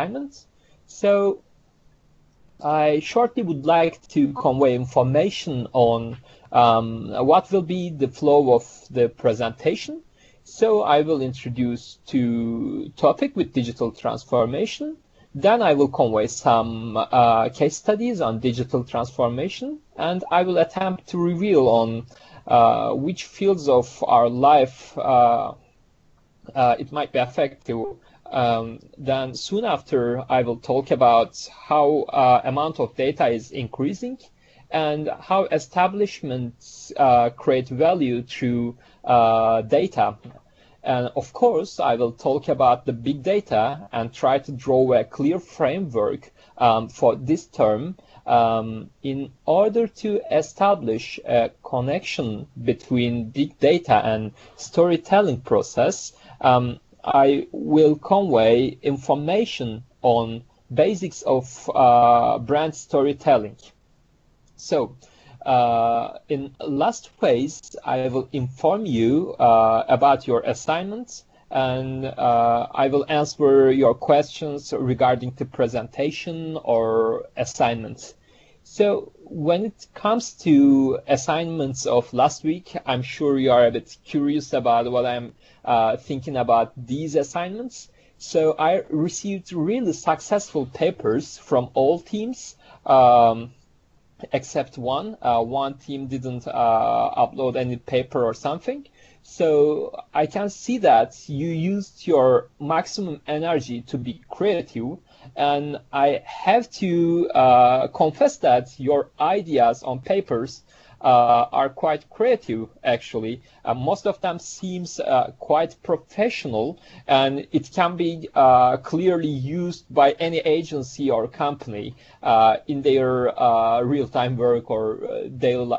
assignment. So I shortly would like to convey information on um, what will be the flow of the presentation. So I will introduce two topic with digital transformation. Then I will convey some uh, case studies on digital transformation, and I will attempt to reveal on uh, which fields of our life uh, uh it might be effective um, then soon after, I will talk about how uh, amount of data is increasing and how establishments uh, create value through uh, data. And of course, I will talk about the big data and try to draw a clear framework um, for this term um, in order to establish a connection between big data and storytelling process. Um, I will convey information on basics of uh, brand storytelling. So, uh, in last phase, I will inform you uh, about your assignments and uh, I will answer your questions regarding the presentation or assignments. So when it comes to assignments of last week, I'm sure you are a bit curious about what I'm uh, thinking about these assignments. So I received really successful papers from all teams. Um, except one. Uh, one team didn't uh, upload any paper or something. So I can see that you used your maximum energy to be creative. And I have to uh, confess that your ideas on papers uh, are quite creative actually. Uh, most of them seems uh, quite professional and it can be uh, clearly used by any agency or company uh, in their real-time work or daily,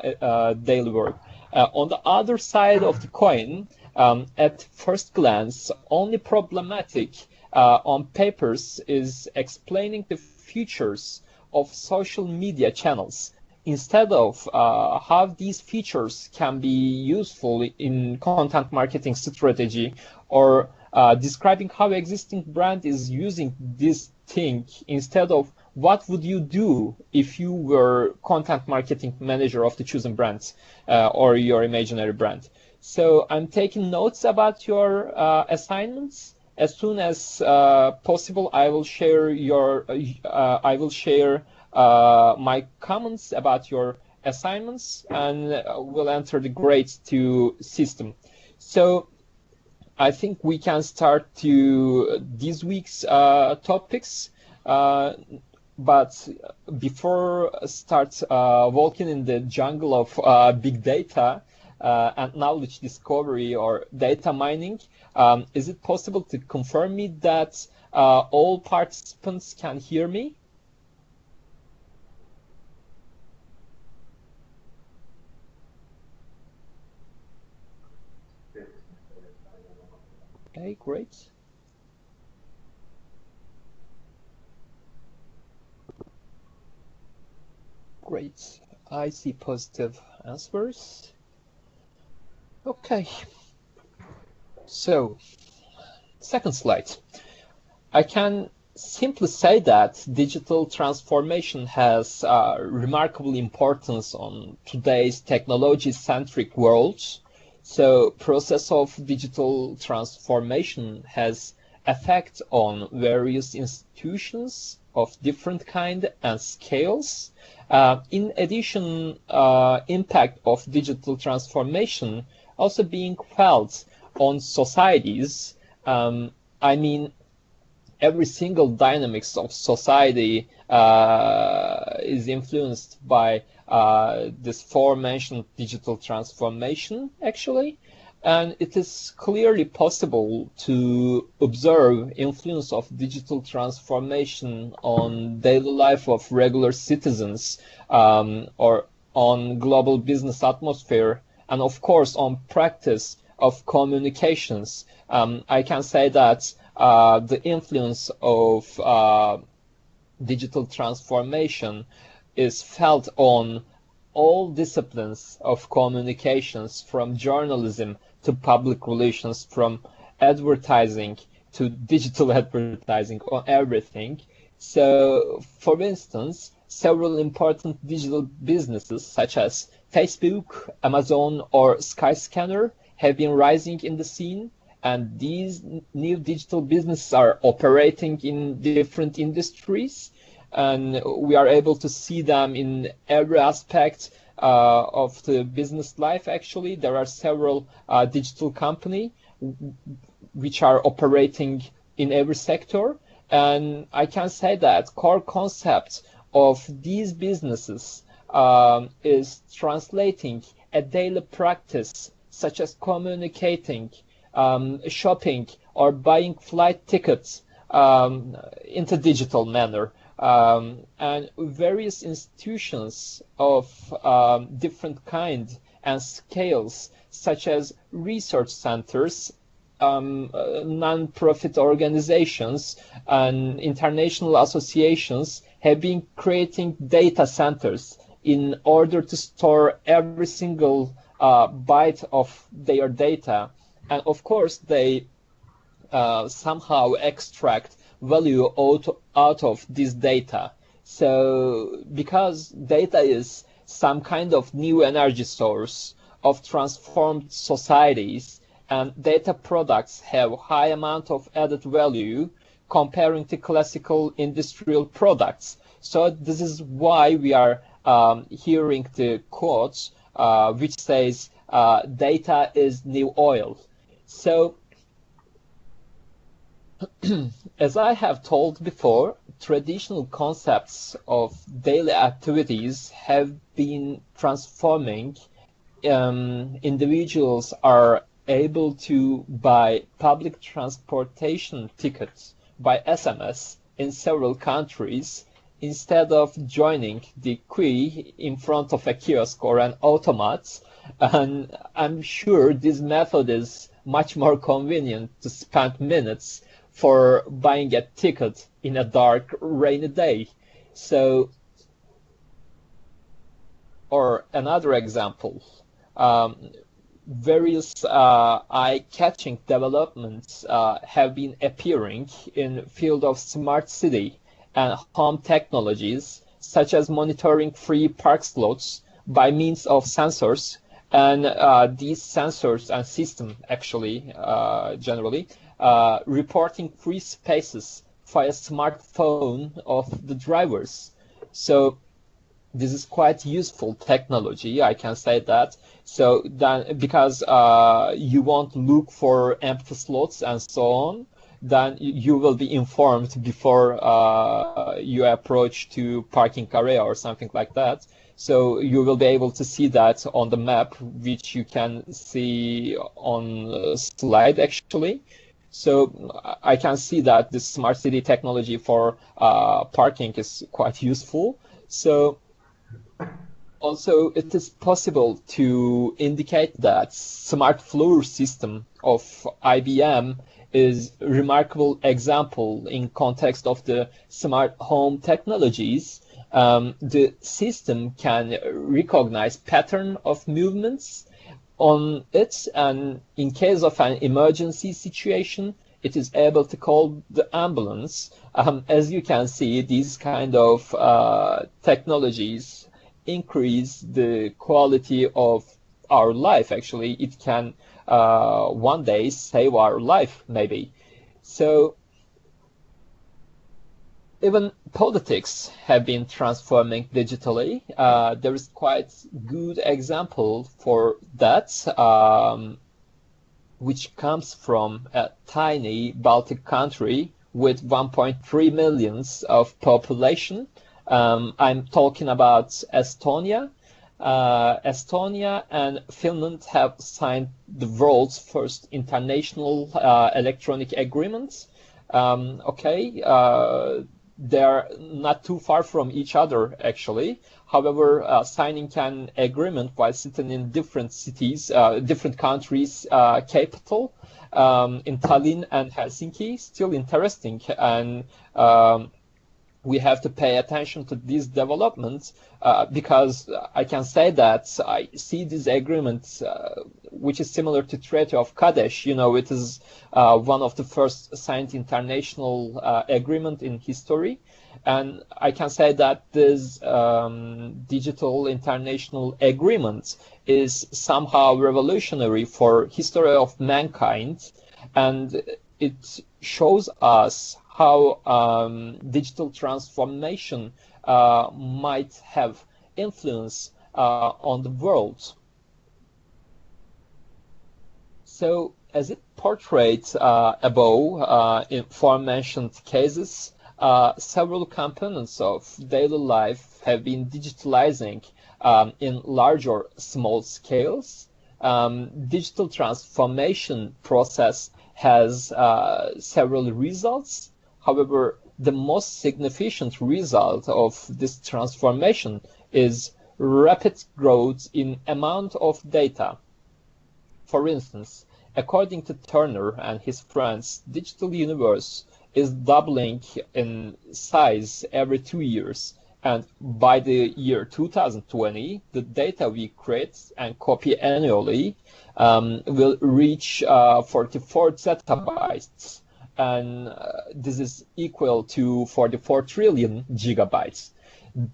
daily work. on the other side of the coin, um, at first glance, only problematic on papers is explaining the features of social media channels. Instead of uh, how these features can be useful in content marketing strategy or uh, describing how existing brand is using this thing instead of what would you do if you were content marketing manager of the chosen brands uh, or your imaginary brand. So i'm taking notes about your uh, assignments as soon as uh, possible i will share your uh, i will share uh, my comments about your assignments and uh, we'll enter the grades to system. So I think we can start to this week's uh, topics. But before start walking in the jungle of big data and knowledge discovery or data mining, um, is it possible to confirm me that all participants can hear me? Okay, great. Great. I see positive answers. Okay. So, second slide. I can simply say that digital transformation has uh, remarkable importance on today's technology-centric world so process of digital transformation has effect on various institutions of different kind and scales. Uh, in addition, uh, impact of digital transformation also being felt on societies. Um, I mean, every single dynamics of society uh, is influenced by uh, this forementioned digital transformation actually and it is clearly possible to observe influence of digital transformation on daily life of regular citizens um, or on global business atmosphere and of course on practice of communications um, i can say that uh, the influence of uh, digital transformation is felt on all disciplines of communications from journalism to public relations, from advertising to digital advertising on everything. So, for instance, several important digital businesses such as Facebook, Amazon, or Skyscanner have been rising in the scene. And these new digital businesses are operating in different industries. And we are able to see them in every aspect uh, of the business life, actually. There are several uh, digital companies which are operating in every sector. And I can say that core concept of these businesses um, is translating a daily practice such as communicating, um, shopping, or buying flight tickets um, into digital manner. Um, and various institutions of um, different kind and scales, such as research centers, um, non-profit organizations, and international associations have been creating data centers in order to store every single uh, byte of their data. And of course, they uh, somehow extract value out, out of this data. So because data is some kind of new energy source of transformed societies and data products have high amount of added value comparing to classical industrial products. So this is why we are um, hearing the quotes uh, which says uh, data is new oil. So as I have told before, traditional concepts of daily activities have been transforming. Um, individuals are able to buy public transportation tickets by SMS in several countries instead of joining the queue in front of a kiosk or an automat. And I'm sure this method is much more convenient to spend minutes for buying a ticket in a dark, rainy day. So, or another example, um, various uh, eye-catching developments uh, have been appearing in field of smart city and home technologies, such as monitoring free park slots by means of sensors. And uh, these sensors and system actually, uh, generally, uh, reporting free spaces via smartphone of the drivers. So this is quite useful technology, I can say that. So then, because uh, you won't look for empty slots and so on, then you will be informed before uh, you approach to parking area or something like that. So you will be able to see that on the map, which you can see on slide actually. So I can see that the smart city technology for uh, parking is quite useful. So also it is possible to indicate that smart floor system of IBM is a remarkable example in context of the smart home technologies. Um, the system can recognize pattern of movements on it, and in case of an emergency situation, it is able to call the ambulance. Um, as you can see, these kind of uh, technologies increase the quality of our life. Actually, it can uh, one day save our life, maybe. So even politics have been transforming digitally. Uh, there is quite good example for that, um, which comes from a tiny Baltic country with 1.3 millions of population. Um, I'm talking about Estonia uh, Estonia and Finland have signed the world's first international uh, electronic agreements. Um, okay, uh, they're not too far from each other actually. However, uh, signing an agreement while sitting in different cities, uh, different countries' uh, capital, um, in Tallinn and Helsinki, still interesting and um, we have to pay attention to these developments uh, because I can say that I see this agreement, uh, which is similar to Treaty of Kadesh. You know, it is uh, one of the first signed international uh, agreement in history, and I can say that this um, digital international agreement is somehow revolutionary for history of mankind, and it shows us how um, digital transformation uh, might have influence uh, on the world. So, as it portrayed uh, above uh, in aforementioned cases, uh, several components of daily life have been digitalizing um, in large or small scales. Um, digital transformation process has uh, several results However, the most significant result of this transformation is rapid growth in amount of data. For instance, according to Turner and his friends, digital universe is doubling in size every two years. And by the year 2020, the data we create and copy annually um, will reach uh, 44 zettabytes and uh, this is equal to 44 trillion gigabytes.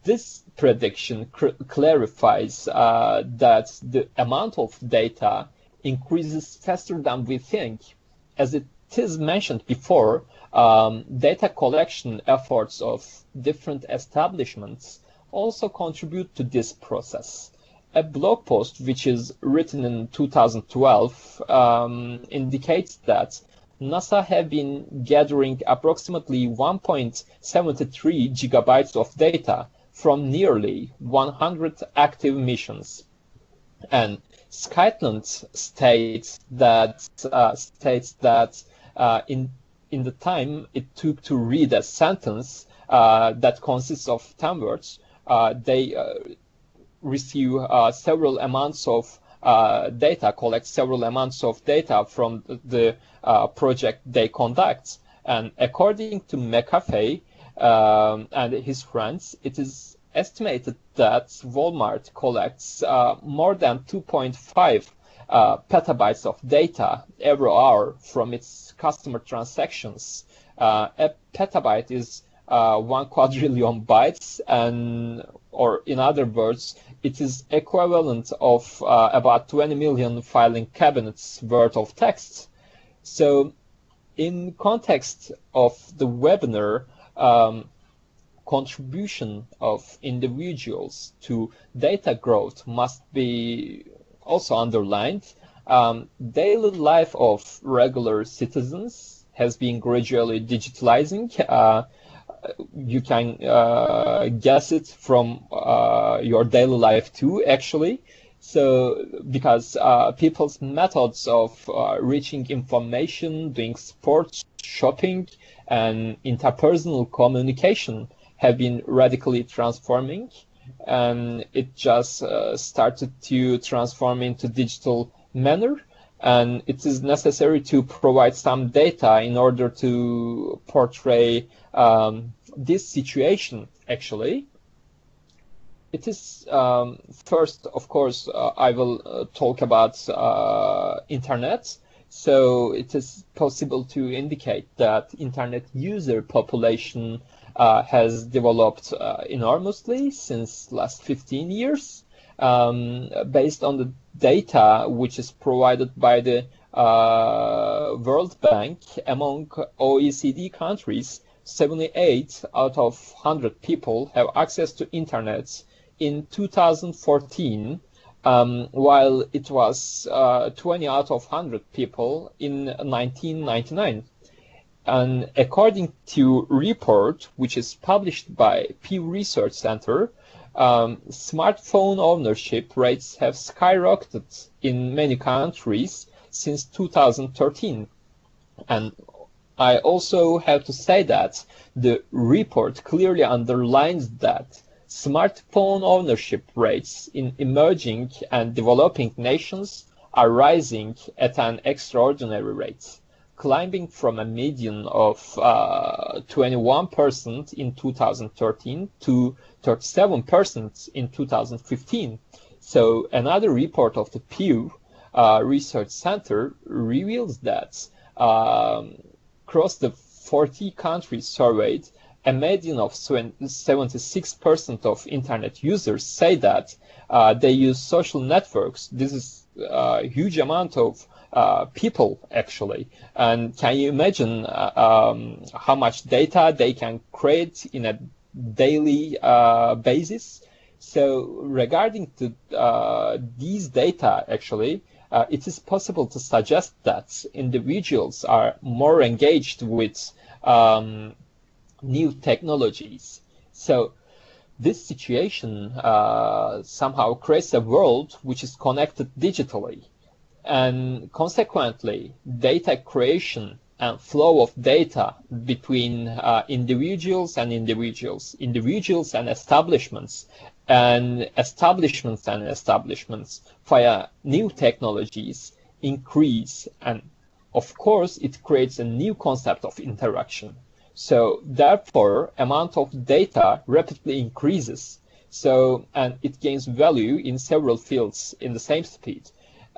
This prediction clarifies uh, that the amount of data increases faster than we think. As it is mentioned before, um, data collection efforts of different establishments also contribute to this process. A blog post which is written in 2012 um, indicates that NASA have been gathering approximately 1.73 gigabytes of data from nearly 100 active missions. And Skytland states that uh, states that uh, in in the time it took to read a sentence uh, that consists of 10 words, uh, they uh, receive uh, several amounts of data, collect several amounts of data from the uh, project they conduct. And according to McAfee um, and his friends, it is estimated that Walmart collects uh, more than 2.5 uh, petabytes of data every hour from its customer transactions. Uh, a petabyte is uh, one quadrillion bytes, and or in other words, it is equivalent of uh, about 20 million filing cabinets worth of text. So, in context of the webinar, um, contribution of individuals to data growth must be also underlined. Um, daily life of regular citizens has been gradually digitalizing. Uh, you can uh, guess it from uh, your daily life too, actually. So, because uh, people's methods of uh, reaching information, doing sports, shopping, and interpersonal communication have been radically transforming, and it just uh, started to transform into digital manner and it is necessary to provide some data in order to portray um, this situation actually. It is um, first of course uh, i will uh, talk about uh, internet. So it is possible to indicate that internet user population uh, has developed uh, enormously since last 15 years. Um, based on the data which is provided by the uh, World Bank among OECD countries, 78 out of 100 people have access to internet in 2014, um, while it was uh, 20 out of 100 people in 1999. And according to report, which is published by Pew Research Center, um, smartphone ownership rates have skyrocketed in many countries since 2013. And I also have to say that the report clearly underlines that smartphone ownership rates in emerging and developing nations are rising at an extraordinary rate. climbing from a median of uh, 21% in 2013 to 37% in 2015. So another report of the Pew uh, Research Center reveals that um, across the 40 countries surveyed, a median of 76% of internet users say that uh, they use social networks. This is a huge amount of uh, people actually. And can you imagine uh, um, how much data they can create in a daily uh, basis? So regarding to uh, these data, actually, uh, it is possible to suggest that individuals are more engaged with um, new technologies. So this situation uh, somehow creates a world which is connected digitally. And consequently, data creation and flow of data between uh, individuals and individuals, individuals and establishments, and establishments and establishments via new technologies increase. And of course, it creates a new concept of interaction. So therefore, amount of data rapidly increases. So, and it gains value in several fields in the same speed.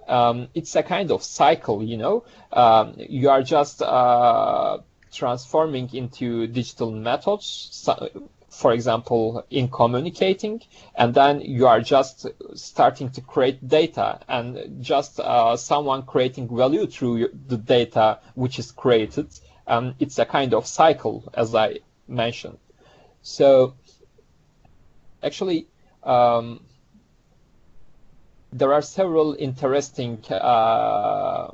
Um, it's a kind of cycle, you know. Um, you are just uh, transforming into digital methods, for example, in communicating, and then you are just starting to create data and just uh, someone creating value through the data which is created and it's a kind of cycle, as I mentioned. So actually, um, there are several interesting uh,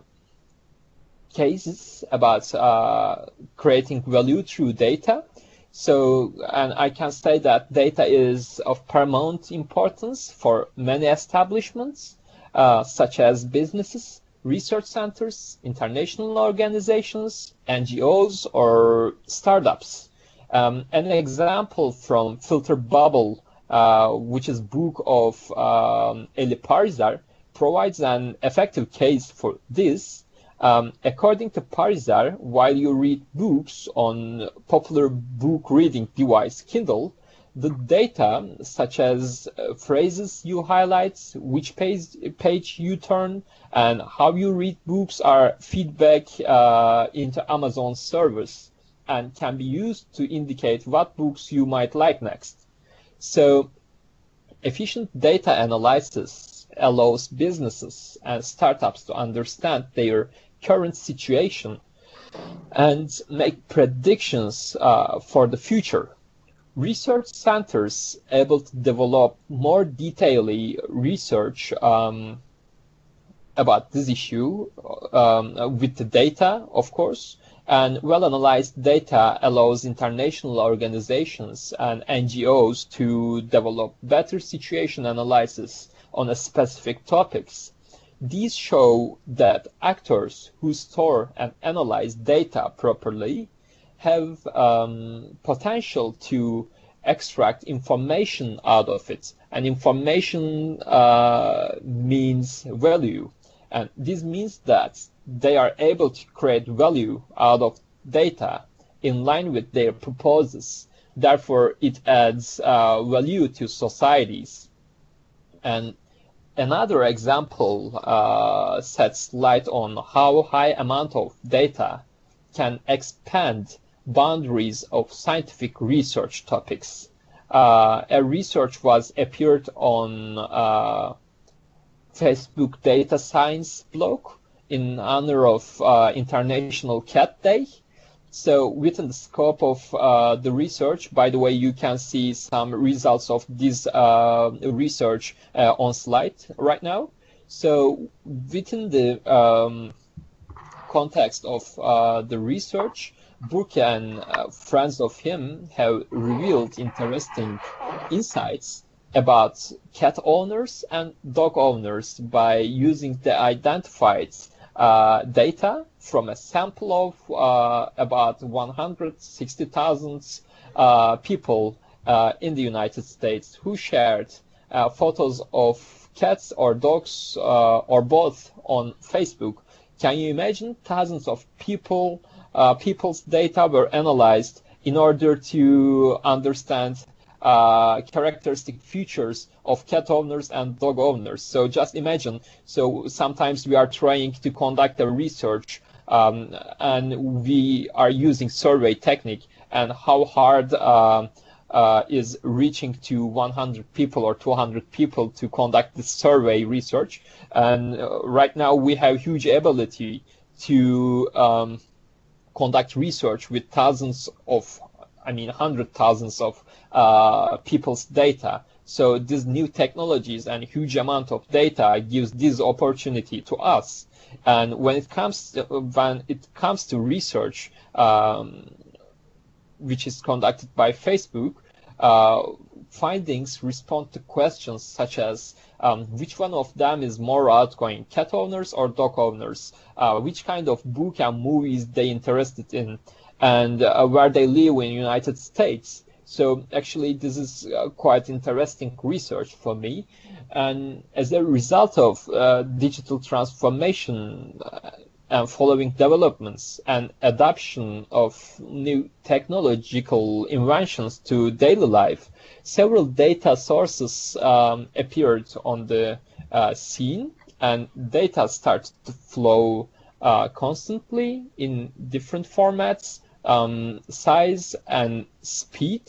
cases about uh, creating value through data. So, and I can say that data is of paramount importance for many establishments, uh, such as businesses, research centers, international organizations, NGOs, or startups. Um, an example from Filter Bubble, which is book of um, Eli Pariser, provides an effective case for this. Um, according to Pariser, while you read books on popular book reading device Kindle, the data, such as uh, phrases you highlight, which page, page you turn, and how you read books are feedback uh, into Amazon servers and can be used to indicate what books you might like next. So efficient data analysis allows businesses and startups to understand their current situation and make predictions uh, for the future. Research centers able to develop more detailedly research um, about this issue um, with the data, of course, and well-analyzed data allows international organizations and NGOs to develop better situation analysis on specific topics. These show that actors who store and analyze data properly have um, potential to extract information out of it. And information uh, means value. And this means that they are able to create value out of data in line with their purposes. Therefore, it adds uh, value to societies. And another example uh, sets light on how high amount of data can expand boundaries of scientific research topics. Uh, a research was appeared on uh, Facebook Data Science blog in honor of uh, International Cat Day. So within the scope of uh, the research, by the way, you can see some results of this uh, research uh, on slide right now. So within the um, context of the research, Burke and uh, friends of him have revealed interesting insights about cat owners and dog owners by using the identified uh, data from a sample of uh, about 160,000 uh, people uh, in the United States who shared uh, photos of cats or dogs or both on Facebook. Can you imagine thousands of people, uh, people's data were analyzed in order to understand uh, characteristic features of cat owners and dog owners. So just imagine. So sometimes we are trying to conduct a research um, and we are using survey technique and how hard uh, uh, is reaching to 100 people or 200 people to conduct the survey research. And uh, right now we have huge ability to um, conduct research with thousands of, I mean, hundred thousands of uh, people's data. So these new technologies and huge amount of data gives this opportunity to us. And when it comes to, when it comes to research, um, which is conducted by Facebook, uh, findings respond to questions such as um, which one of them is more outgoing, cat owners or dog owners, uh, which kind of book and movies they interested in, and uh, where they live in United States. So actually, this is uh, quite interesting research for me. And as a result of uh, digital transformation uh, and following developments and adoption of new technological inventions to daily life, several data sources um, appeared on the uh, scene and data started to flow uh, constantly in different formats, um, size and speed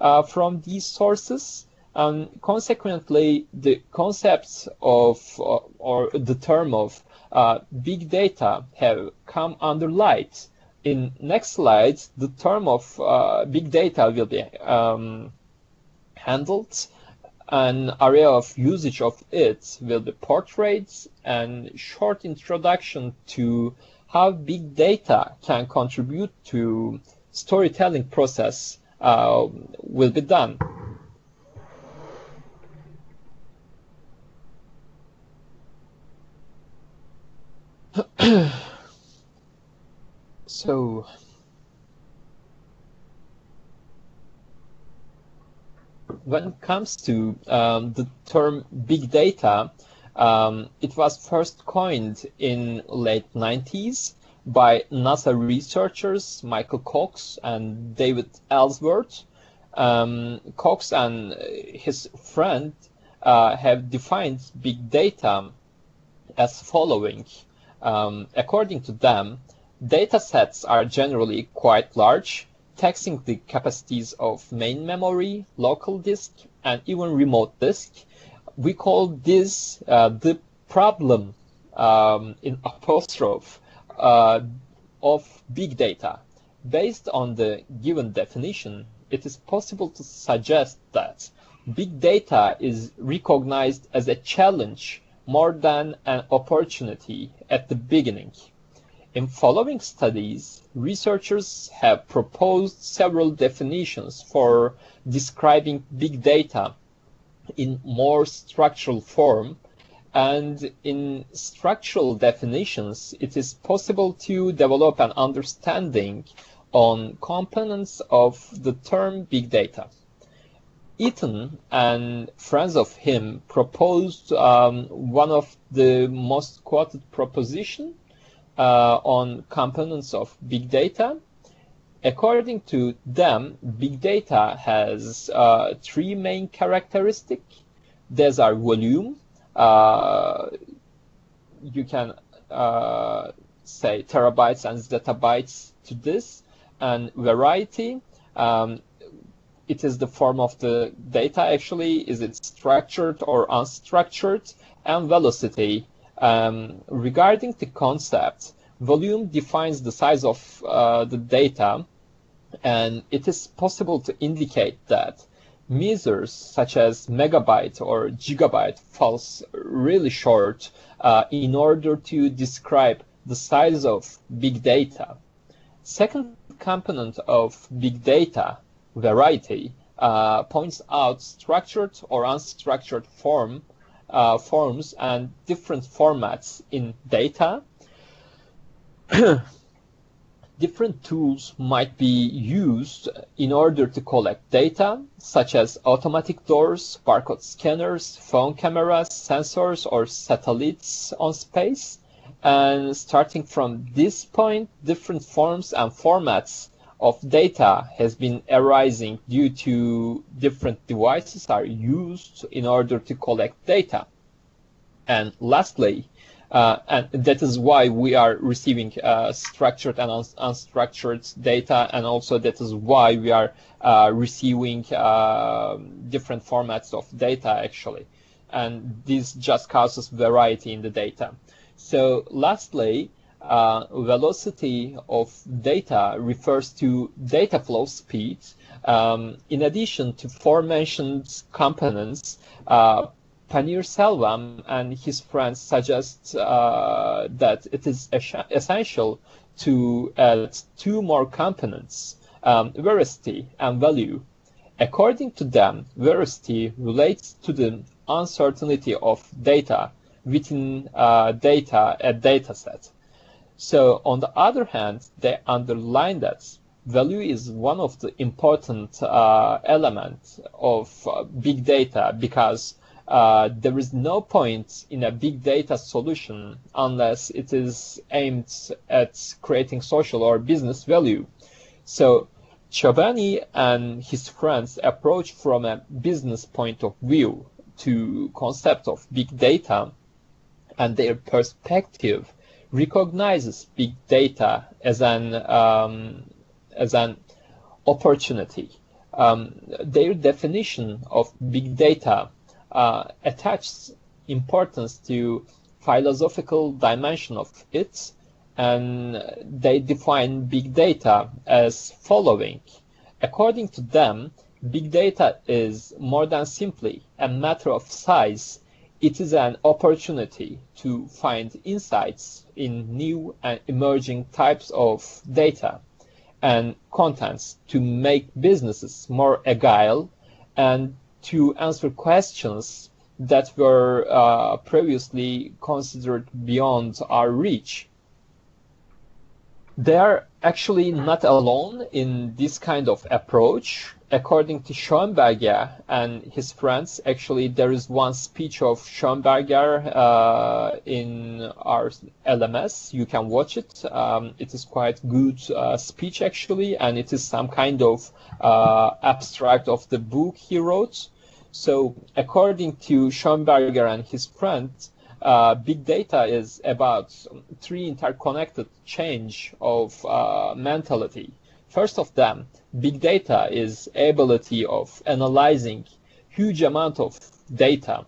uh, from these sources. And consequently, the concepts of uh, or the term of uh, big data have come under light. In next slides, the term of uh, big data will be um, handled. An area of usage of it will be portrayed and short introduction to how big data can contribute to storytelling process uh, will be done. so when it comes to um, the term big data, um, it was first coined in late 90s by NASA researchers Michael Cox and David Ellsworth. Um, Cox and his friend uh, have defined big data as following. Um, according to them, data sets are generally quite large, taxing the capacities of main memory, local disk, and even remote disk. We call this uh, the problem um, in apostrophe uh, of big data. Based on the given definition, it is possible to suggest that big data is recognized as a challenge more than an opportunity at the beginning. In following studies, researchers have proposed several definitions for describing big data in more structural form, and in structural definitions, it is possible to develop an understanding on components of the term big data. Eaton and friends of him proposed um, one of the most quoted proposition uh, on components of big data. According to them, big data has uh, three main characteristics. These are volume. Uh, you can uh, say terabytes and zettabytes to this, and variety. Um, it is the form of the data actually is it structured or unstructured and velocity um, regarding the concept volume defines the size of uh, the data and it is possible to indicate that measures such as megabyte or gigabyte falls really short uh, in order to describe the size of big data second component of big data variety uh, points out structured or unstructured form uh, forms and different formats in data. different tools might be used in order to collect data, such as automatic doors, barcode scanners, phone cameras, sensors, or satellites on space. And starting from this point, different forms and formats of data has been arising due to different devices are used in order to collect data. And lastly, uh, and that is why we are receiving uh, structured and un unstructured data, and also that is why we are uh, receiving uh, different formats of data actually. And this just causes variety in the data. So lastly, uh, velocity of data refers to data flow speed. Um, in addition to forementioned components, uh, Paneerselvam and his friends suggest uh, that it is essential to add two more components, um, veracity and value. According to them, veracity relates to the uncertainty of data within uh, data a data set. So on the other hand, they underline that value is one of the important uh, elements of uh, big data because uh, there is no point in a big data solution unless it is aimed at creating social or business value. So Chobani and his friends approach from a business point of view to concept of big data and their perspective recognizes big data as an um, as an opportunity. Um, their definition of big data uh, attaches importance to philosophical dimension of it and they define big data as following. According to them big data is more than simply a matter of size. It is an opportunity to find insights in new and emerging types of data and contents to make businesses more agile and to answer questions that were uh, previously considered beyond our reach. They are actually not alone in this kind of approach. According to Schoenberger and his friends, actually there is one speech of Schoenberger uh, in our LMS. You can watch it. Um, it is quite good uh, speech actually, and it is some kind of uh, abstract of the book he wrote. So according to Schoenberger and his friends, uh, big data is about three interconnected change of uh, mentality. First of them, big data is ability of analyzing huge amount of data.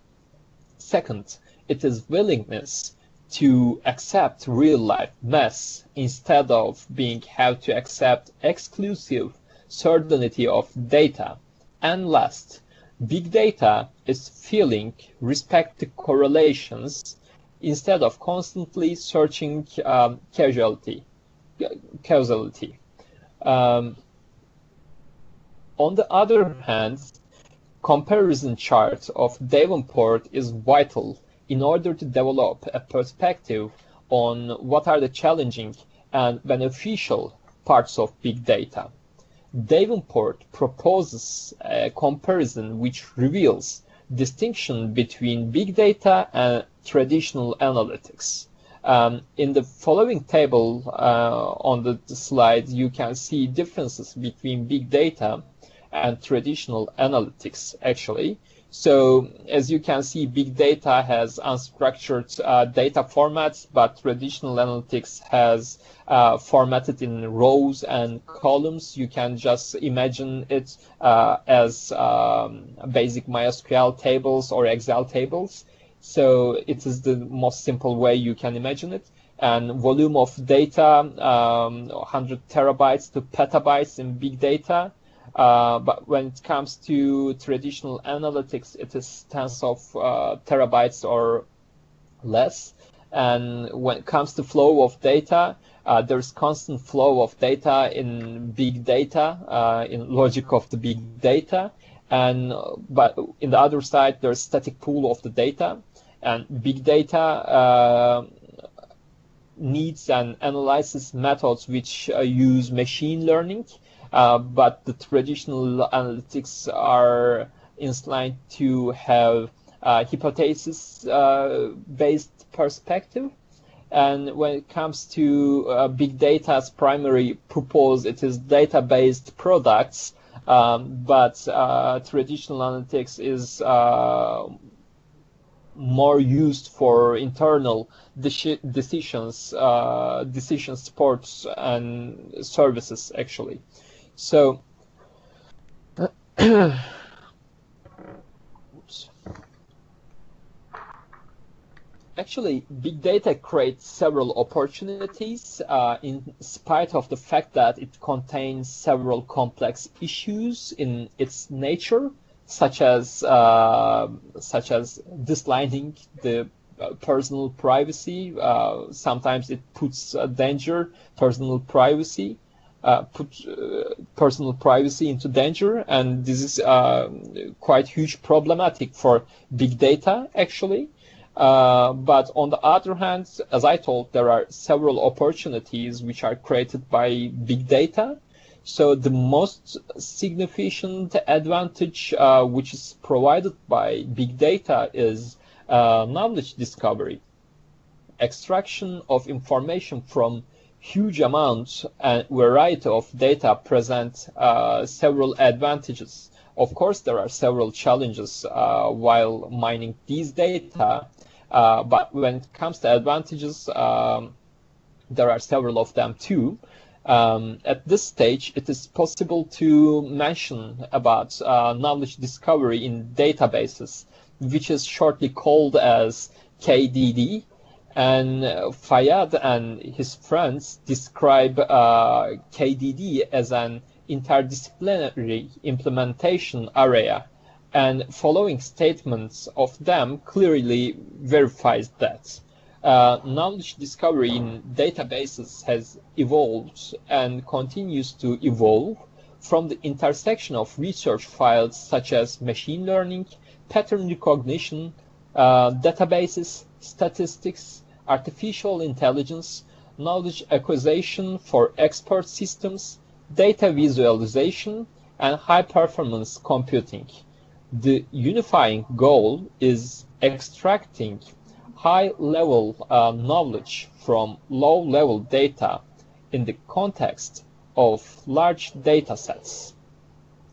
Second, it is willingness to accept real life mess instead of being have to accept exclusive certainty of data. And last, Big data is feeling respect to correlations instead of constantly searching um, causality. causality. Um, on the other hand, comparison chart of Davenport is vital in order to develop a perspective on what are the challenging and beneficial parts of big data. Davenport proposes a comparison which reveals distinction between big data and traditional analytics. Um, in the following table uh, on the, the slide, you can see differences between big data and traditional analytics actually. So as you can see, big data has unstructured uh, data formats, but traditional analytics has uh, formatted in rows and columns. You can just imagine it uh, as um, basic MySQL tables or Excel tables. So it is the most simple way you can imagine it. And volume of data, um, 100 terabytes to petabytes in big data. Uh, but when it comes to traditional analytics, it is tens of uh, terabytes or less. And when it comes to flow of data, uh, there's constant flow of data in big data, uh, in logic of the big data. And but in the other side, there's static pool of the data. And big data uh, needs and analysis methods which use machine learning uh, but the traditional analytics are inclined to have hypothesis-based perspective. And when it comes to uh, big data's primary purpose, it is data-based products. Um, but uh, traditional analytics is uh, more used for internal de decisions, uh, decision supports and services actually. So Actually, big data creates several opportunities uh, in spite of the fact that it contains several complex issues in its nature such as uh, such as dislining the uh, personal privacy. Uh, sometimes it puts a danger personal privacy. Uh, put uh, personal privacy into danger, and this is uh, quite huge problematic for big data actually. but on the other hand, as I told, there are several opportunities which are created by big data, so the most significant advantage uh, which is provided by big data is uh, knowledge discovery, extraction of information from huge amounts and variety of data present uh, several advantages. Of course, there are several challenges uh, while mining these data, uh, but when it comes to advantages, um, there are several of them too. Um, at this stage, it is possible to mention about uh, knowledge discovery in databases, which is shortly called as KDD. And Fayyad and his friends describe uh, KDD as an interdisciplinary implementation area, and following statements of them clearly verifies that. Uh, knowledge discovery in databases has evolved and continues to evolve from the intersection of research fields such as machine learning, pattern recognition, uh, databases, statistics, artificial intelligence, knowledge acquisition for expert systems, data visualization, and high performance computing. The unifying goal is extracting high level uh, knowledge from low level data in the context of large data sets.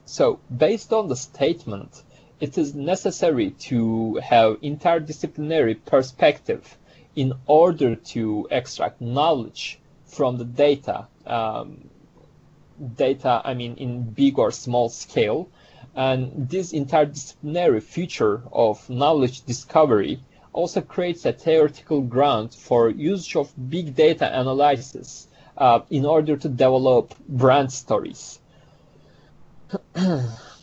So based on the statement, it is necessary to have interdisciplinary perspective in order to extract knowledge from the data, um, data, I mean, in big or small scale. And this interdisciplinary feature of knowledge discovery also creates a theoretical ground for use of big data analysis uh, in order to develop brand stories.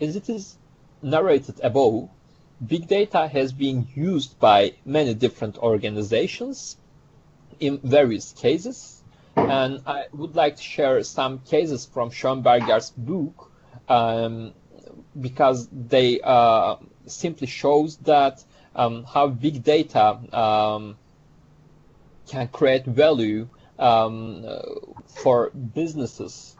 As it is narrated above, big data has been used by many different organizations in various cases and I would like to share some cases from Schoenberger's book um, because they uh, simply shows that um, how big data um, can create value um, for businesses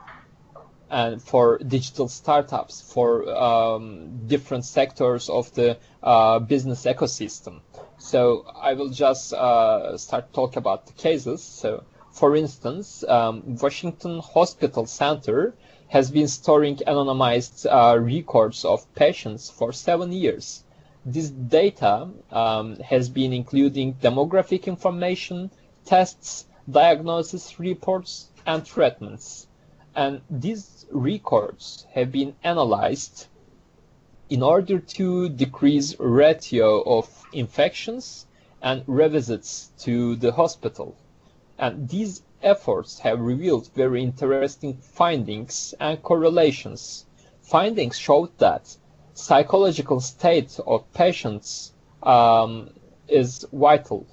and for digital startups, for um, different sectors of the uh, business ecosystem. So I will just uh, start talk about the cases. So for instance, um, Washington Hospital Center has been storing anonymized uh, records of patients for seven years. This data um, has been including demographic information, tests, diagnosis reports, and treatments. And these records have been analyzed in order to decrease ratio of infections and revisits to the hospital. And these efforts have revealed very interesting findings and correlations. Findings showed that psychological state of patients um, is vital.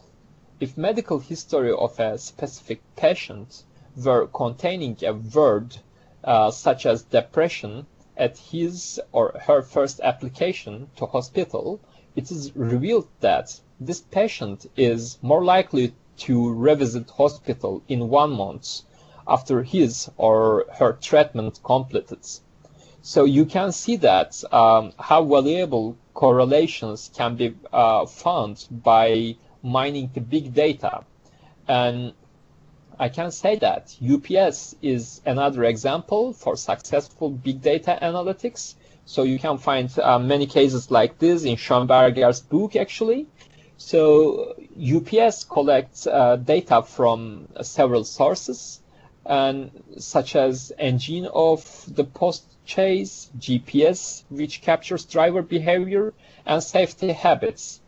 If medical history of a specific patient were containing a word uh, such as depression at his or her first application to hospital, it is revealed that this patient is more likely to revisit hospital in one month after his or her treatment completed. So you can see that um, how valuable correlations can be uh, found by mining the big data. And I can say that UPS is another example for successful big data analytics. So you can find uh, many cases like this in Schoenberger's book, actually. So UPS collects uh, data from several sources, and such as engine of the post chase, GPS, which captures driver behavior, and safety habits.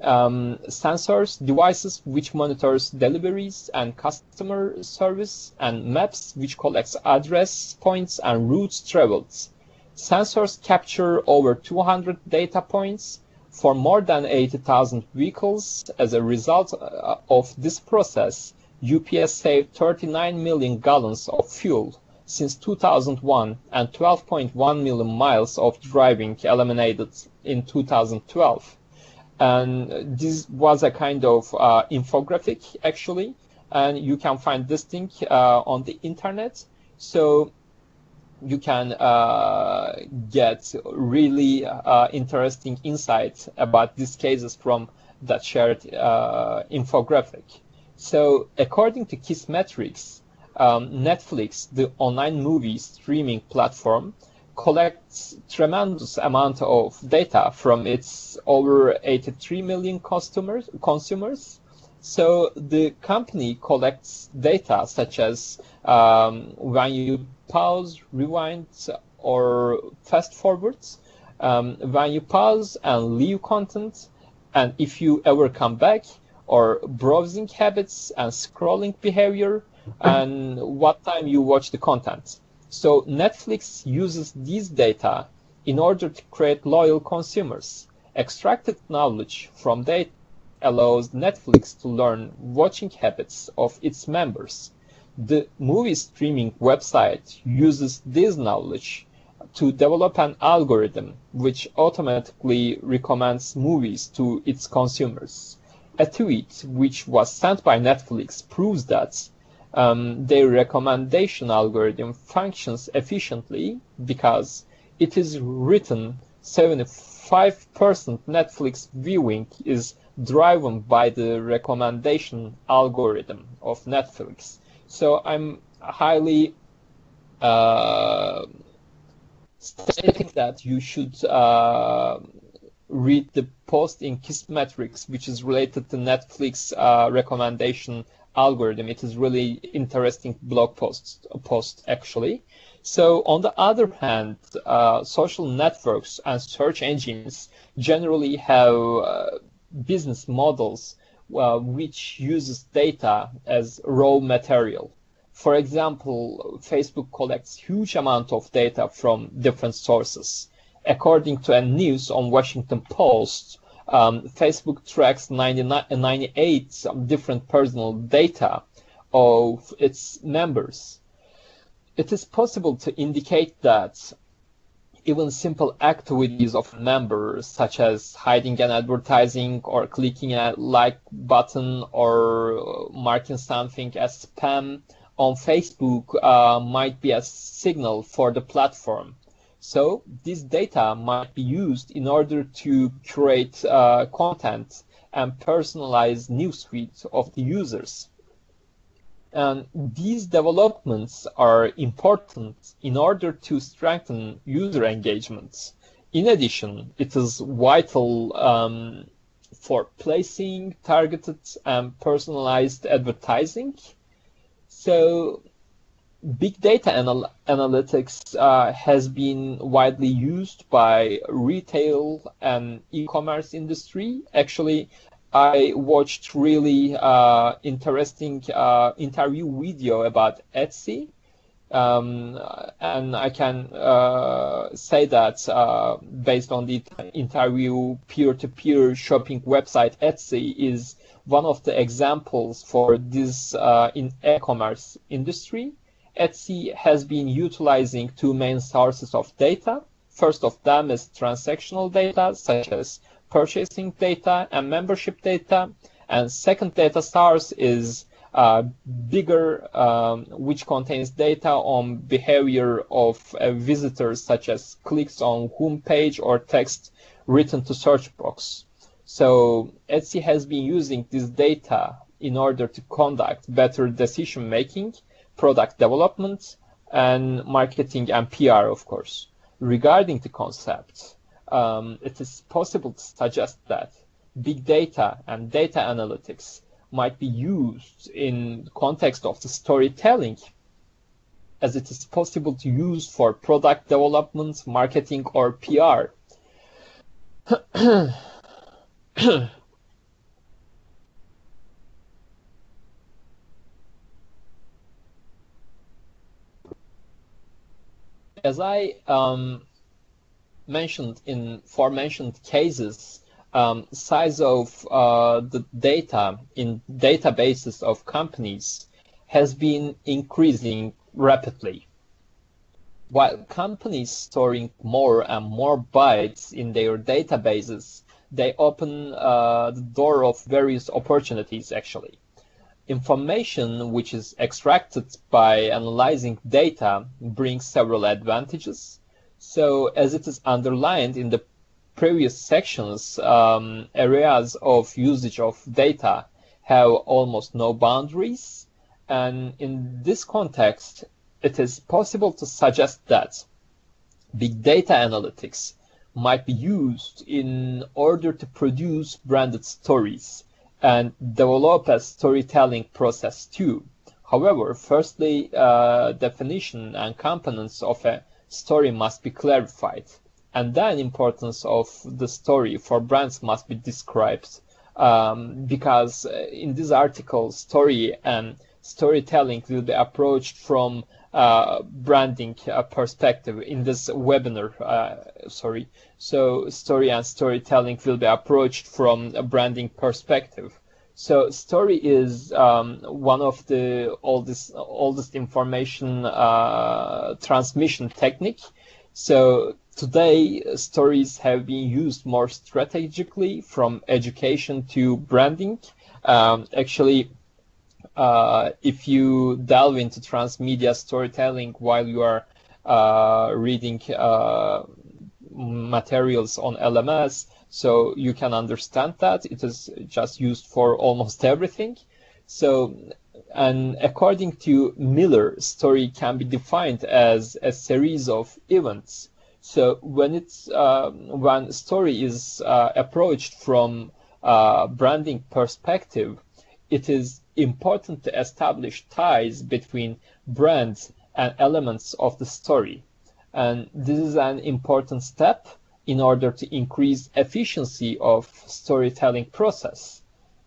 Um, sensors, devices which monitors deliveries and customer service, and maps which collects address points and routes traveled. Sensors capture over 200 data points for more than 80,000 vehicles. As a result uh, of this process, UPS saved 39 million gallons of fuel since 2001 and 12.1 million miles of driving eliminated in 2012. And this was a kind of uh, infographic actually, and you can find this thing uh, on the internet. So you can uh, get really uh, interesting insights about these cases from that shared uh, infographic. So according to Kissmetrics, um, Netflix, the online movie streaming platform, collects tremendous amount of data from its over 83 million customers, consumers. So the company collects data such as um, when you pause, rewind, or fast forwards. Um, when you pause and leave content, and if you ever come back, or browsing habits and scrolling behavior, and what time you watch the content. So Netflix uses these data in order to create loyal consumers. Extracted knowledge from data allows Netflix to learn watching habits of its members the movie streaming website uses this knowledge to develop an algorithm which automatically recommends movies to its consumers. A tweet which was sent by Netflix proves that um, their recommendation algorithm functions efficiently because it is written 75% Netflix viewing is driven by the recommendation algorithm of Netflix. So I'm highly uh, stating that you should uh, read the post in Kissmetrics, which is related to Netflix uh, recommendation algorithm. It is really interesting blog post, post actually. So on the other hand, uh, social networks and search engines generally have uh, business models uh, which uses data as raw material. For example, Facebook collects huge amount of data from different sources. According to a news on Washington Post, um, Facebook tracks 98 different personal data of its members. It is possible to indicate that even simple activities of members, such as hiding an advertising or clicking a like button or marking something as spam on Facebook, uh, might be a signal for the platform. So this data might be used in order to create uh, content and personalize newsfeed of the users. And these developments are important in order to strengthen user engagement. In addition, it is vital um, for placing targeted and personalized advertising. So big data anal analytics uh, has been widely used by retail and e-commerce industry. Actually, I watched really uh, interesting uh, interview video about Etsy. Um, and I can uh, say that uh, based on the interview, peer-to-peer shopping website Etsy is one of the examples for this uh, in e-commerce industry. Etsy has been utilizing two main sources of data. First of them is transactional data, such as purchasing data and membership data. And second data source is uh, bigger, um, which contains data on behavior of uh, visitors, such as clicks on home page or text written to search box. So Etsy has been using this data in order to conduct better decision making, product development, and marketing and PR, of course. Regarding the concept, um, it is possible to suggest that big data and data analytics might be used in the context of the storytelling as it is possible to use for product development, marketing, or PR. as I um, mentioned in forementioned cases, um, size of uh, the data in databases of companies has been increasing rapidly. While companies storing more and more bytes in their databases, they open uh, the door of various opportunities actually. Information which is extracted by analyzing data brings several advantages. So as it is underlined in the previous sections, um, areas of usage of data have almost no boundaries. And in this context, it is possible to suggest that big data analytics might be used in order to produce branded stories and develop a storytelling process too. However, firstly, uh, definition and components of a story must be clarified, and then importance of the story for brands must be described. Um, because uh, in this article, story and storytelling will be approached from uh, branding uh, perspective in this webinar. Uh, sorry, so story and storytelling will be approached from a branding perspective. So story is um, one of the oldest oldest information uh, transmission technique. So today stories have been used more strategically from education to branding. Um, actually, uh, if you delve into transmedia storytelling while you are uh, reading uh, materials on LMS, so you can understand that it is just used for almost everything. So, and according to Miller, story can be defined as a series of events. So when it's uh, when story is uh, approached from branding perspective, it is important to establish ties between brands and elements of the story. And this is an important step in order to increase efficiency of storytelling process.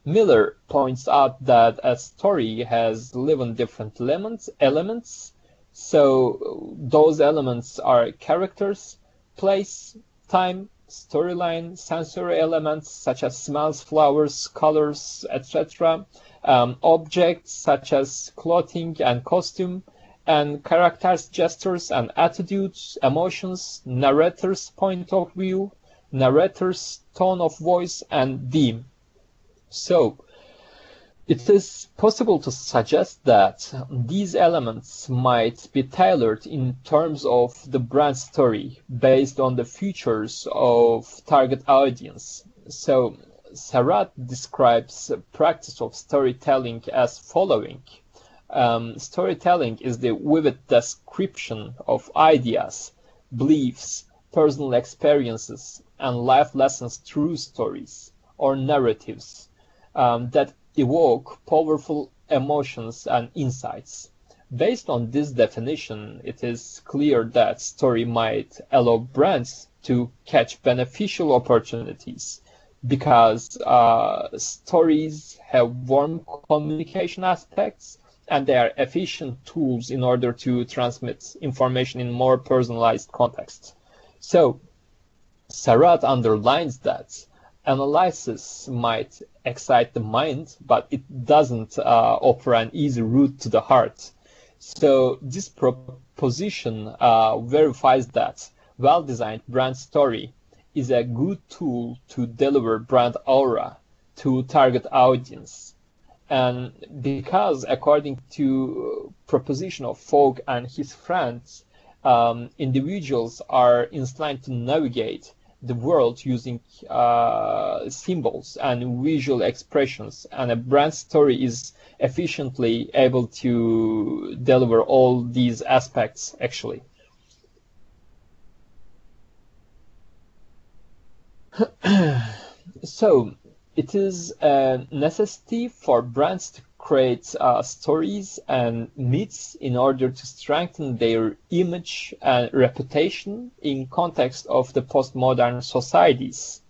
Miller points out that a story has 11 different elements, elements. So those elements are characters, place, time, storyline, sensory elements such as smells, flowers, colors, etc., um, objects such as clothing and costume, and characters' gestures and attitudes, emotions, narrator's point of view, narrator's tone of voice, and theme. So, it is possible to suggest that these elements might be tailored in terms of the brand story based on the features of target audience. So, Serrat describes practice of storytelling as following. Um, storytelling is the vivid description of ideas, beliefs, personal experiences, and life lessons through stories or narratives um, that evoke powerful emotions and insights. Based on this definition, it is clear that story might allow brands to catch beneficial opportunities because uh, stories have warm communication aspects and they are efficient tools in order to transmit information in more personalized context. So Serrat underlines that analysis might excite the mind, but it doesn't uh, offer an easy route to the heart. So this proposition uh, verifies that well-designed brand story is a good tool to deliver brand aura to target audience and because according to proposition of Fog and his friends, um, individuals are inclined to navigate the world using uh, symbols and visual expressions, and a brand story is efficiently able to deliver all these aspects actually. so it is a necessity for brands to create uh, stories and myths in order to strengthen their image and reputation in context of the postmodern societies.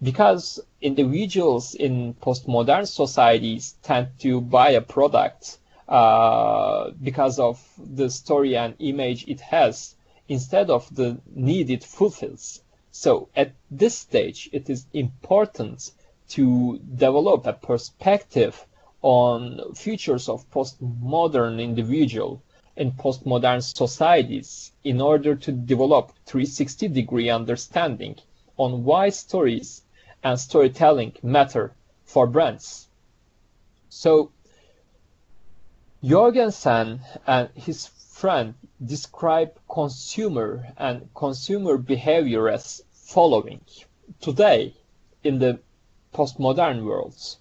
Because individuals in postmodern societies tend to buy a product uh, because of the story and image it has instead of the need it fulfills so at this stage it is important to develop a perspective on features of postmodern individual in postmodern societies in order to develop 360 degree understanding on why stories and storytelling matter for brands. So Jorgensen and his friend describe consumer and consumer behavior as following. Today, in the postmodern worlds,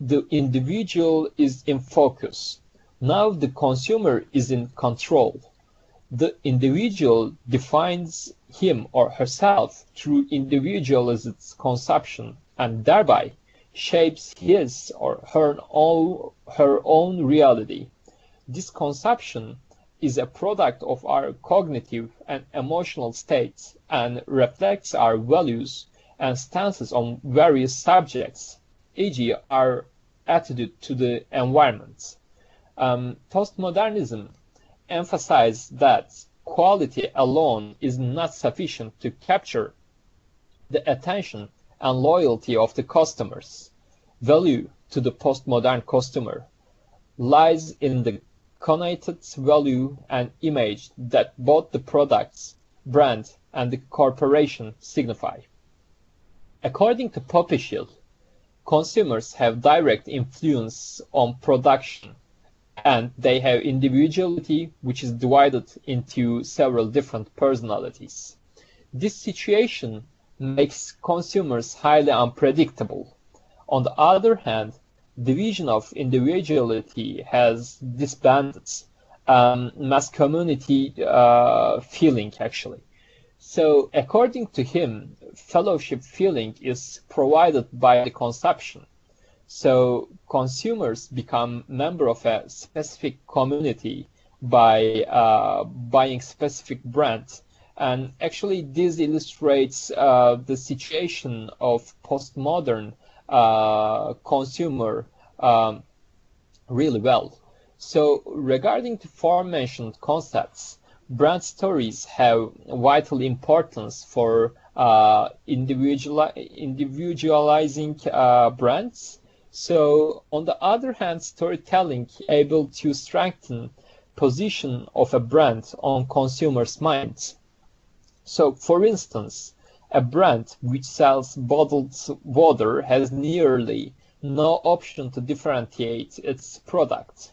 the individual is in focus. Now the consumer is in control. The individual defines him or herself through individualist consumption and thereby shapes his or her own, her own reality. This consumption is a product of our cognitive and emotional states and reflects our values and stances on various subjects e.g., our attitude to the environment. Um, postmodernism emphasized that quality alone is not sufficient to capture the attention and loyalty of the customers. Value to the postmodern customer lies in the connotated value and image that both the products, brand, and the corporation signify. According to Pospisil, consumers have direct influence on production and they have individuality which is divided into several different personalities. This situation makes consumers highly unpredictable. On the other hand, division of individuality has disbanded um, mass community uh, feeling actually. So according to him, fellowship feeling is provided by the consumption. So consumers become member of a specific community by uh, buying specific brands. And actually, this illustrates uh, the situation of postmodern consumer um, really well. So regarding the aforementioned concepts, brand stories have vital importance for uh, individual, individualizing uh, brands. So on the other hand, storytelling able to strengthen position of a brand on consumers' minds. So for instance, a brand which sells bottled water has nearly no option to differentiate its product.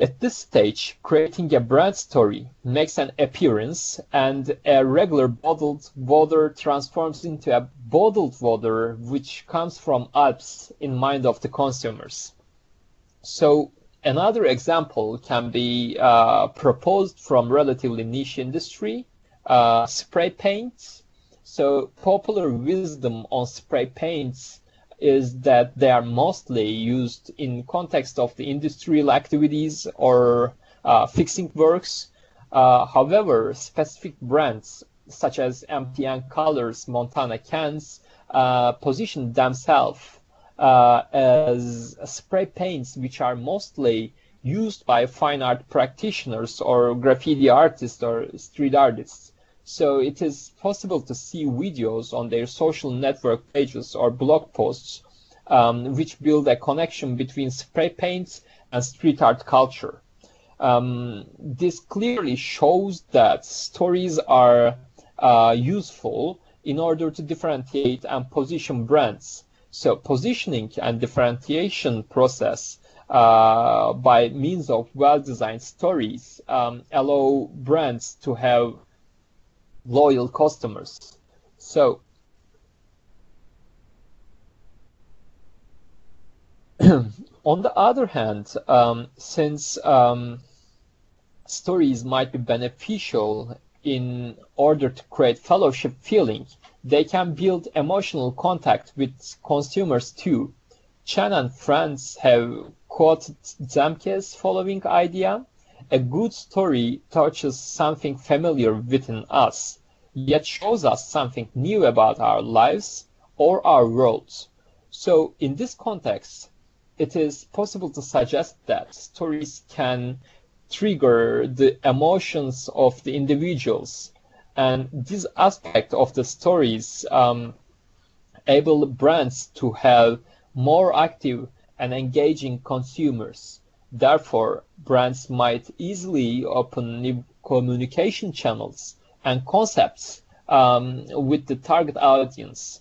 At this stage, creating a brand story makes an appearance and a regular bottled water transforms into a bottled water which comes from Alps in mind of the consumers. So another example can be uh, proposed from relatively niche industry, uh, spray paints. So popular wisdom on spray paints is that they are mostly used in context of the industrial activities or uh, fixing works. Uh, however, specific brands such as MTN Colors, Montana Cans uh, position themselves uh, as spray paints which are mostly used by fine art practitioners or graffiti artists or street artists. So it is possible to see videos on their social network pages or blog posts um, which build a connection between spray paints and street art culture. Um, this clearly shows that stories are uh, useful in order to differentiate and position brands. So positioning and differentiation process uh, by means of well-designed stories um, allow brands to have loyal customers. So on the other hand, um, since um, stories might be beneficial in order to create fellowship feeling, they can build emotional contact with consumers too. Chen and friends have quoted Zemke's following idea. A good story touches something familiar within us, yet shows us something new about our lives or our worlds. So in this context, it is possible to suggest that stories can trigger the emotions of the individuals. And this aspect of the stories um, able brands to have more active and engaging consumers. Therefore, brands might easily open new communication channels and concepts um, with the target audience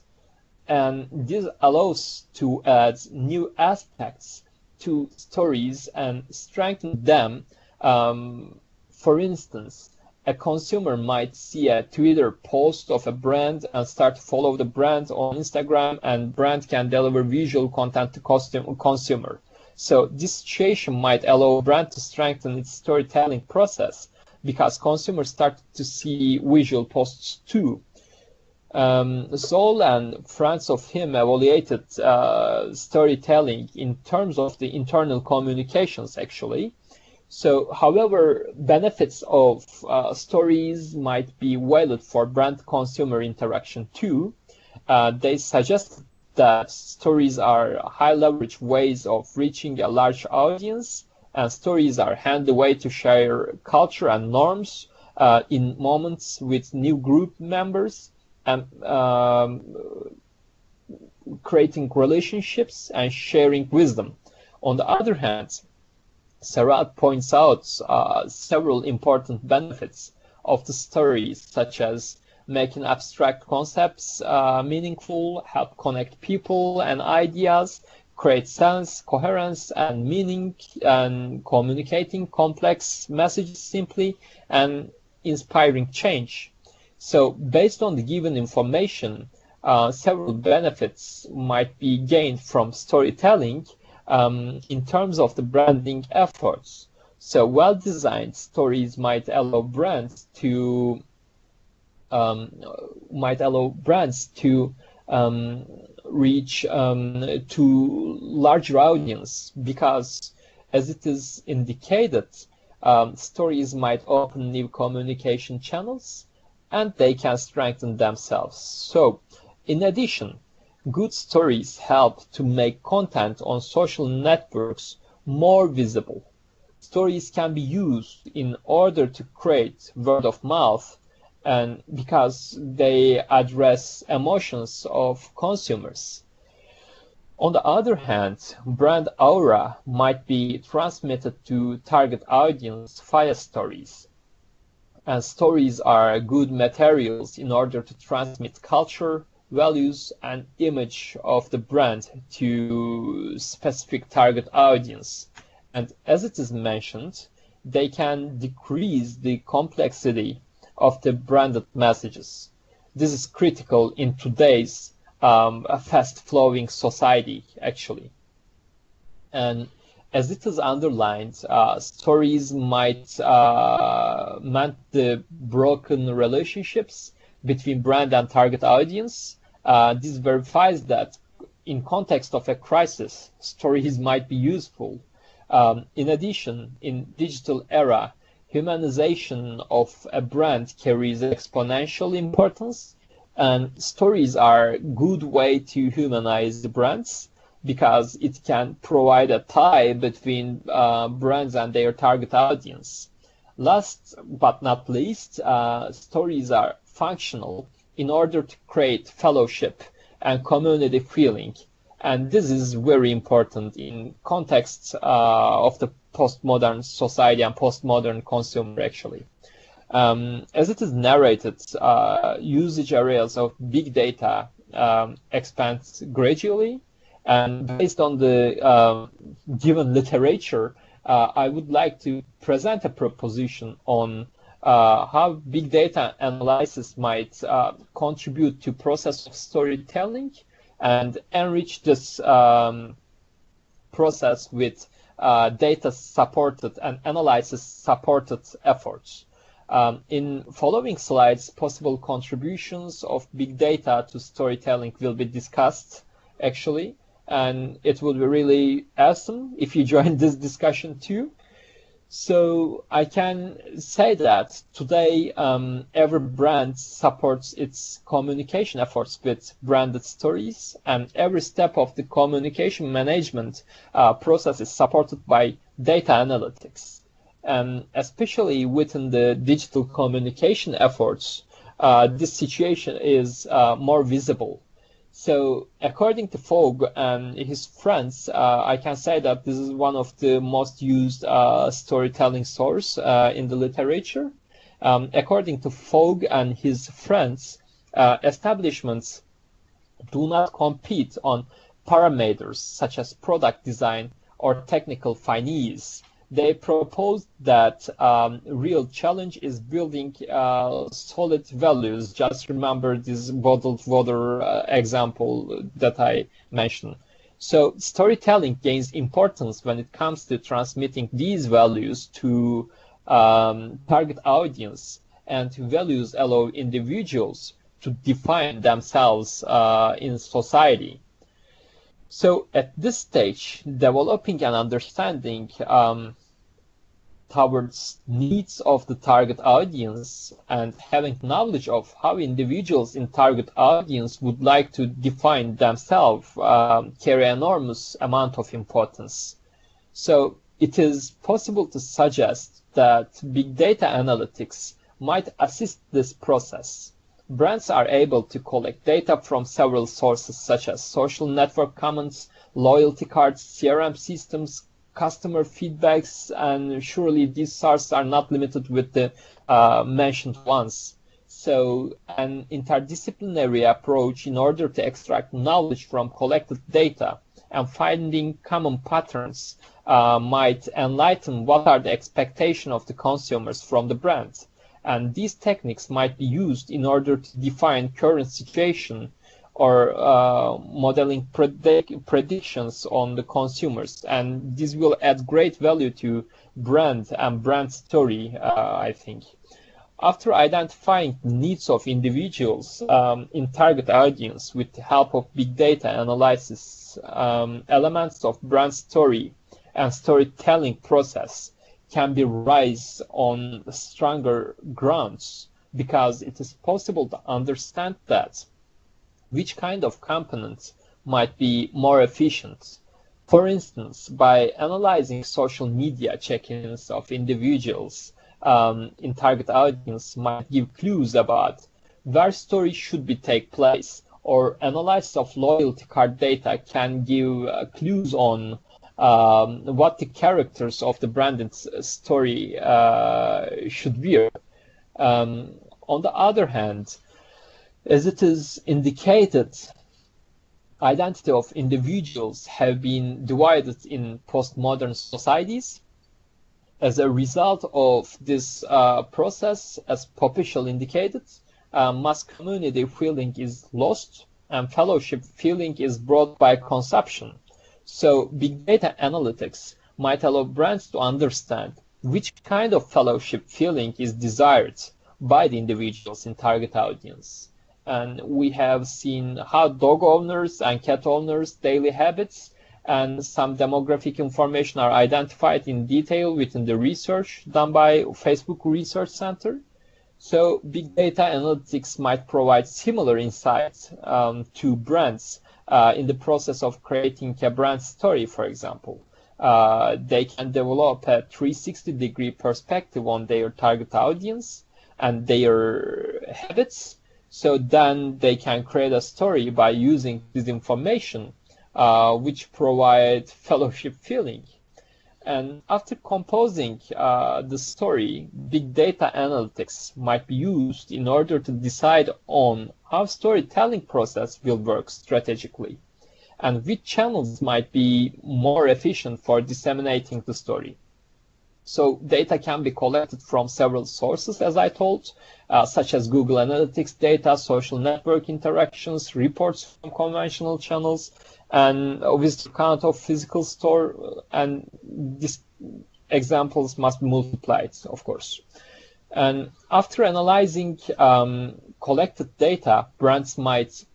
and this allows to add new aspects to stories and strengthen them. Um, for instance, a consumer might see a Twitter post of a brand and start to follow the brand on Instagram, and brand can deliver visual content to costume, consumer. So this situation might allow brand to strengthen its storytelling process because consumers start to see visual posts too. Um, Zoll and friends of him evaluated uh, storytelling in terms of the internal communications, actually. So, however, benefits of uh, stories might be valid for brand consumer interaction too. Uh, they suggest that stories are high leverage ways of reaching a large audience, and stories are handy way to share culture and norms uh, in moments with new group members and um, creating relationships and sharing wisdom. On the other hand, Serrat points out uh, several important benefits of the story, such as making abstract concepts uh, meaningful, help connect people and ideas, create sense, coherence, and meaning, and communicating complex messages simply, and inspiring change. So based on the given information, uh, several benefits might be gained from storytelling um, in terms of the branding efforts. So well-designed stories might allow brands to um, might allow brands to um, reach um, to larger audience because, as it is indicated, um, stories might open new communication channels and they can strengthen themselves. So, in addition, good stories help to make content on social networks more visible. Stories can be used in order to create word of mouth and because they address emotions of consumers. On the other hand, brand aura might be transmitted to target audience via stories and stories are good materials in order to transmit culture, values, and image of the brand to specific target audience. And as it is mentioned, they can decrease the complexity of the branded messages. This is critical in today's um, fast-flowing society, actually. And as it is underlined, uh, stories might uh, mend the broken relationships between brand and target audience. Uh, this verifies that in context of a crisis, stories might be useful. Um, in addition, in digital era, humanization of a brand carries exponential importance, and stories are a good way to humanize the brands because it can provide a tie between uh, brands and their target audience. Last but not least, uh, stories are functional in order to create fellowship and community feeling. And this is very important in context uh, of the postmodern society and postmodern consumer actually. Um, as it is narrated, uh, usage areas of big data um, expands gradually. And based on the uh, given literature, uh, I would like to present a proposition on uh, how big data analysis might uh, contribute to process of storytelling and enrich this um, process with uh, data supported and analysis supported efforts. Um, in following slides, possible contributions of big data to storytelling will be discussed actually, and it would be really awesome if you join this discussion too. So I can say that today um, every brand supports its communication efforts with branded stories, and every step of the communication management uh, process is supported by data analytics. And especially within the digital communication efforts, uh, this situation is uh, more visible. So according to Fog and his friends, uh, I can say that this is one of the most used uh, storytelling source uh, in the literature. Um, according to Fog and his friends, uh, establishments do not compete on parameters such as product design or technical finesse they proposed that um, real challenge is building uh, solid values. Just remember this bottled water uh, example that I mentioned. So storytelling gains importance when it comes to transmitting these values to um, target audience and values allow individuals to define themselves uh, in society. So at this stage, developing an understanding um, towards needs of the target audience and having knowledge of how individuals in target audience would like to define themselves um, carry enormous amount of importance. So it is possible to suggest that big data analytics might assist this process. Brands are able to collect data from several sources such as social network comments, loyalty cards, CRM systems, customer feedbacks, and surely these sources are not limited with the uh, mentioned ones. So an interdisciplinary approach in order to extract knowledge from collected data and finding common patterns uh, might enlighten what are the expectations of the consumers from the brand. And these techniques might be used in order to define current situation or uh, modeling predict predictions on the consumers. And this will add great value to brand and brand story, uh, I think. After identifying needs of individuals um, in target audience with the help of big data analysis, um, elements of brand story and storytelling process can be raised on stronger grounds because it is possible to understand that which kind of components might be more efficient. For instance, by analyzing social media check-ins of individuals um, in target audience might give clues about where stories should be take place, or analysis of loyalty card data can give uh, clues on um, what the characters of the branded story uh, should wear. Um, on the other hand, as it is indicated, identity of individuals have been divided in postmodern societies. As a result of this uh, process, as Pospisil indicated, uh, mass community feeling is lost and fellowship feeling is brought by consumption. So big data analytics might allow brands to understand which kind of fellowship feeling is desired by the individuals in target audience and we have seen how dog owners and cat owners' daily habits and some demographic information are identified in detail within the research done by Facebook Research Center. So big data analytics might provide similar insights um, to brands uh, in the process of creating a brand story, for example. Uh, they can develop a 360 degree perspective on their target audience and their habits so then they can create a story by using this information, uh, which provide fellowship feeling. And after composing uh, the story, big data analytics might be used in order to decide on how storytelling process will work strategically and which channels might be more efficient for disseminating the story. So data can be collected from several sources, as I told, uh, such as Google Analytics data, social network interactions, reports from conventional channels, and obviously count of physical store. And these examples must be multiplied, of course. And after analyzing um, collected data, brands might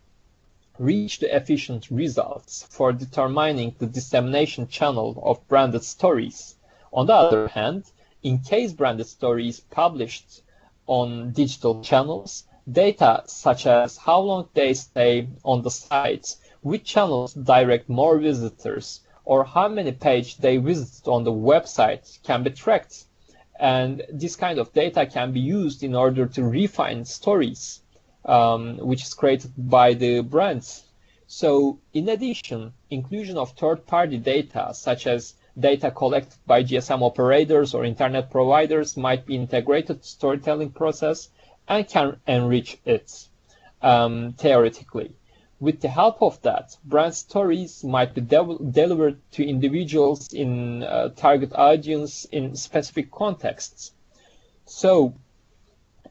reach the efficient results for determining the dissemination channel of branded stories on the other hand, in case branded story is published on digital channels, data such as how long they stay on the sites, which channels direct more visitors, or how many pages they visit on the website can be tracked. And this kind of data can be used in order to refine stories, um, which is created by the brands. So in addition, inclusion of third-party data such as data collected by GSM operators or internet providers might be integrated storytelling process and can enrich it um, theoretically. With the help of that, brand stories might be de delivered to individuals in uh, target audience in specific contexts. So,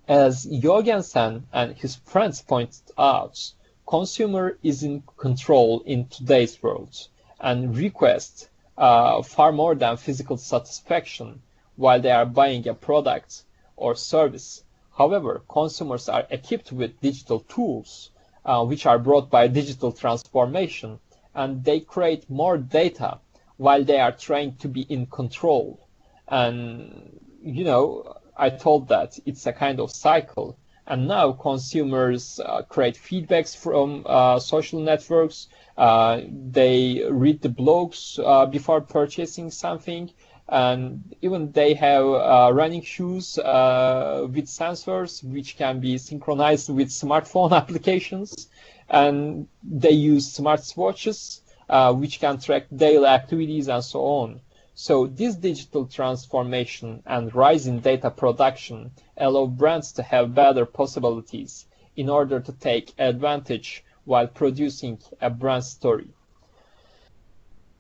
as Jorgensen and his friends pointed out, consumer is in control in today's world and requests uh, far more than physical satisfaction while they are buying a product or service. However, consumers are equipped with digital tools uh, which are brought by digital transformation and they create more data while they are trying to be in control. And, you know, I told that it's a kind of cycle. And now consumers uh, create feedbacks from uh, social networks. Uh, they read the blogs uh, before purchasing something, and even they have uh, running shoes uh, with sensors which can be synchronized with smartphone applications, and they use smartwatches uh, which can track daily activities and so on. So this digital transformation and rise in data production allow brands to have better possibilities in order to take advantage while producing a brand story.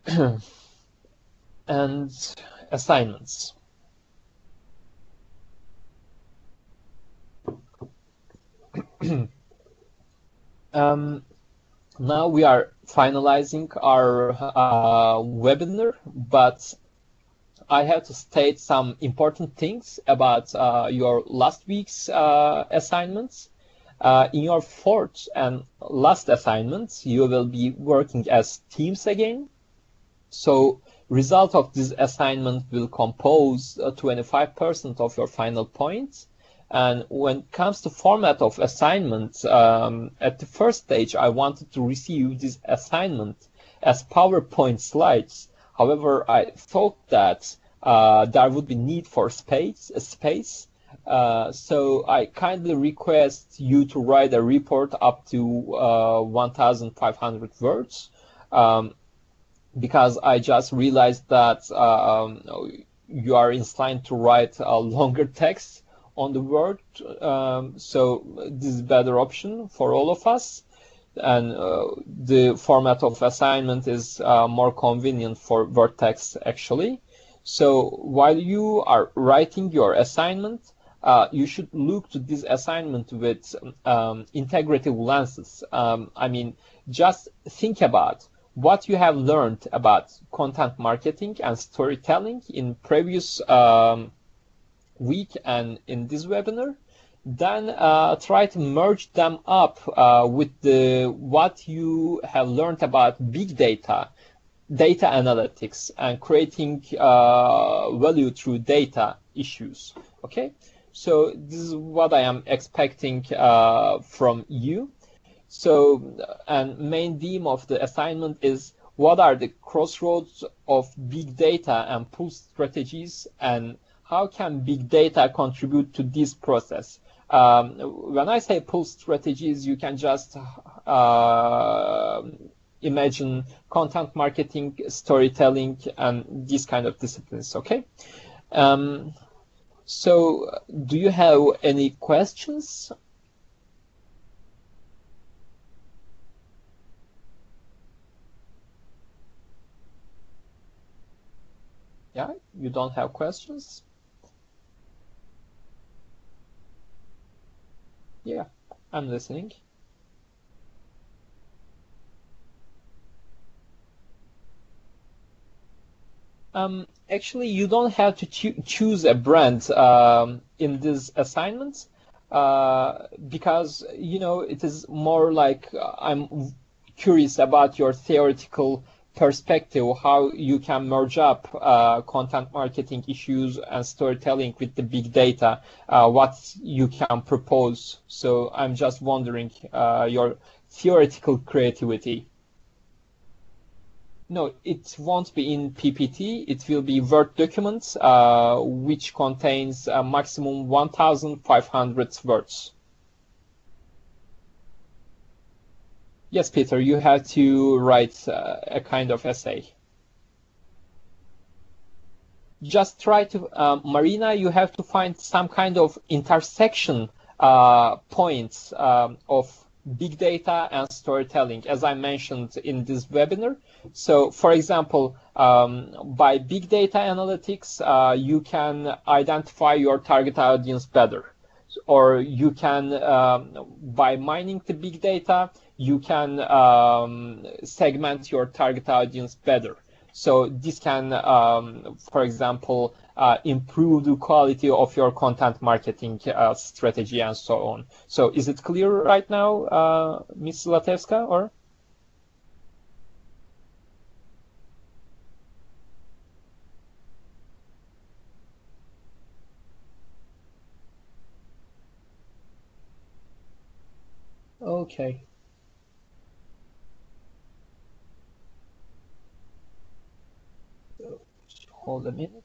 and assignments. um, now we are finalizing our uh, webinar, but I have to state some important things about uh, your last week's uh, assignments. Uh, in your fourth and last assignment, you will be working as teams again. So result of this assignment will compose 25% uh, of your final points. And when it comes to format of assignment, um, at the first stage, I wanted to receive this assignment as PowerPoint slides. However, I thought that uh, there would be need for space, space uh, so I kindly request you to write a report up to uh, 1,500 words um, because I just realized that um, you are inclined to write a longer text on the word. Um, so this is a better option for all of us. And uh, the format of assignment is uh, more convenient for Vertex actually. So while you are writing your assignment, uh, you should look to this assignment with um, integrative lenses. Um, I mean, just think about what you have learned about content marketing and storytelling in previous um, week and in this webinar. Then uh, try to merge them up uh, with the what you have learned about big data, data analytics, and creating uh, value through data issues. Okay. So this is what I am expecting uh, from you. So, and main theme of the assignment is what are the crossroads of big data and pull strategies and how can big data contribute to this process? Um, when I say pull strategies, you can just uh, imagine content marketing, storytelling, and these kind of disciplines. Okay. Um, so, do you have any questions? Yeah, you don't have questions? Yeah, I'm listening. Um, actually, you don't have to cho choose a brand um, in this assignment uh, because you know it is more like uh, I'm curious about your theoretical perspective, how you can merge up uh, content marketing issues and storytelling with the big data, uh, what you can propose. So I'm just wondering uh, your theoretical creativity. No, it won't be in PPT. It will be Word documents, uh, which contains a maximum 1,500 words. Yes, Peter, you have to write uh, a kind of essay. Just try to, uh, Marina, you have to find some kind of intersection uh, points um, of big data and storytelling, as I mentioned in this webinar. So, for example, um, by big data analytics, uh, you can identify your target audience better. Or you can, um, by mining the big data, you can um, segment your target audience better. So this can, um, for example, uh, improve the quality of your content marketing uh, strategy and so on. So is it clear right now, uh, Ms. Latevska, or? Okay. Hold the minutes.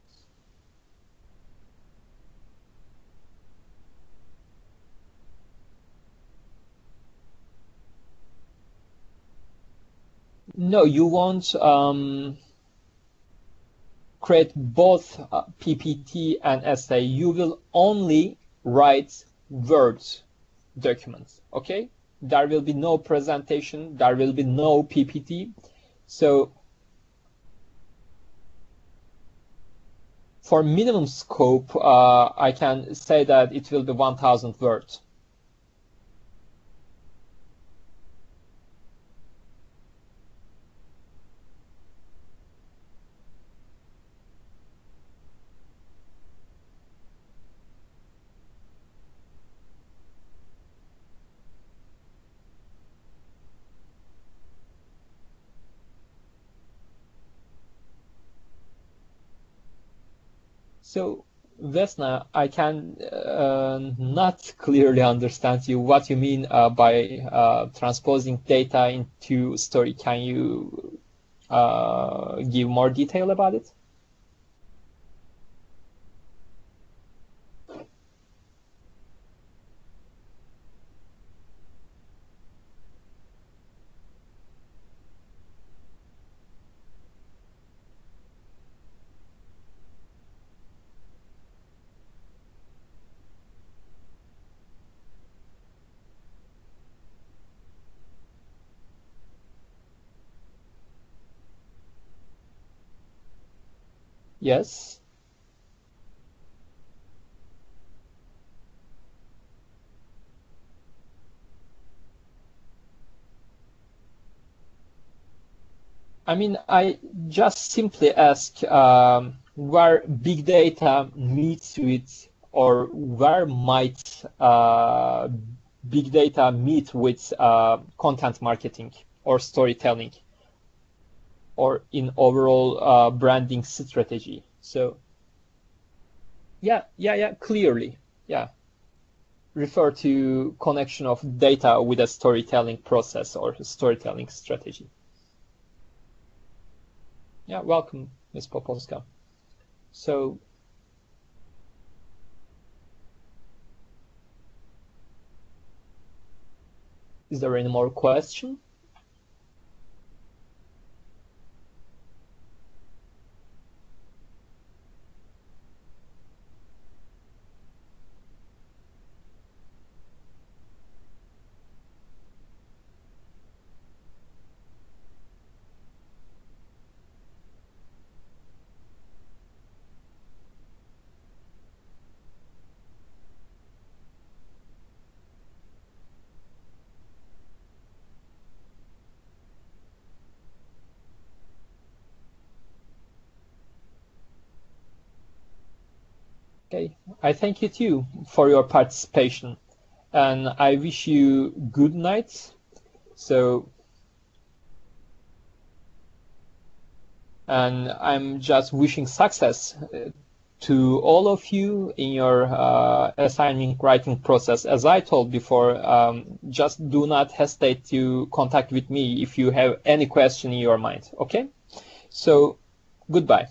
No, you won't um, create both uh, PPT and essay. You will only write Word documents, okay? There will be no presentation, there will be no PPT. So for minimum scope, uh, I can say that it will be 1000 words. So Vesna, I can uh, not clearly understand you what you mean uh, by uh, transposing data into story. Can you uh, give more detail about it? Yes. I mean, I just simply ask um, where big data meets with, or where might uh, big data meet with uh, content marketing or storytelling or in overall uh, branding strategy. So yeah, yeah, yeah, clearly, yeah. Refer to connection of data with a storytelling process or storytelling strategy. Yeah, welcome, Ms. Popolska. So is there any more question? Okay, I thank you too for your participation, and I wish you good night. So, and I'm just wishing success uh, to all of you in your uh, assignment writing process. As I told before, um, just do not hesitate to contact with me if you have any question in your mind. Okay, so goodbye.